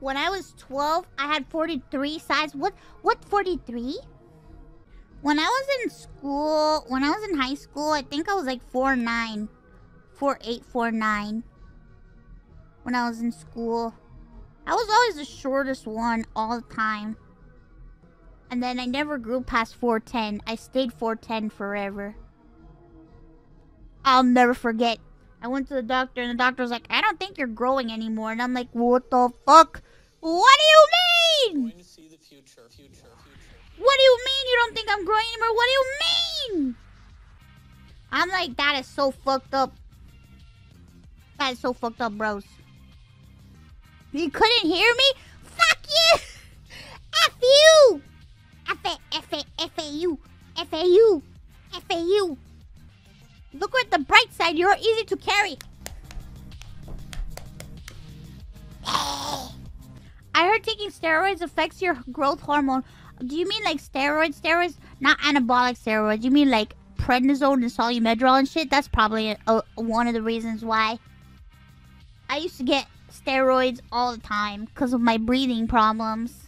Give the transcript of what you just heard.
when I was 12, I had 43 size. What? What 43? When I was in school, when I was in high school, I think I was like 4'9". 4'8", 4'9". When I was in school. I was always the shortest one all the time. And then I never grew past 4'10". I stayed 4'10 forever. I'll never forget. I went to the doctor and the doctor was like, I don't think you're growing anymore. And I'm like, what the fuck? What do you mean? Future, future, future. What do you mean you don't think I'm growing anymore? What do you mean? I'm like, that is so fucked up. That is so fucked up, bros. You couldn't hear me? Fuck you! F you! F A F A F A U F A U F A U. Look at the bright side. You're easy to carry. I heard taking steroids affects your growth hormone. Do you mean like steroids? Steroids, not anabolic steroids. You mean like prednisone and Solu-Medrol and shit? That's probably a, a, one of the reasons why. I used to get steroids all the time because of my breathing problems.